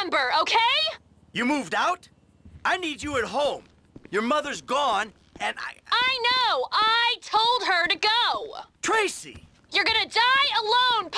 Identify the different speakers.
Speaker 1: remember, okay?
Speaker 2: You moved out? I need you at home. Your mother's gone, and I...
Speaker 1: I know! I told her to go!
Speaker 2: Tracey!
Speaker 1: You're gonna die alone,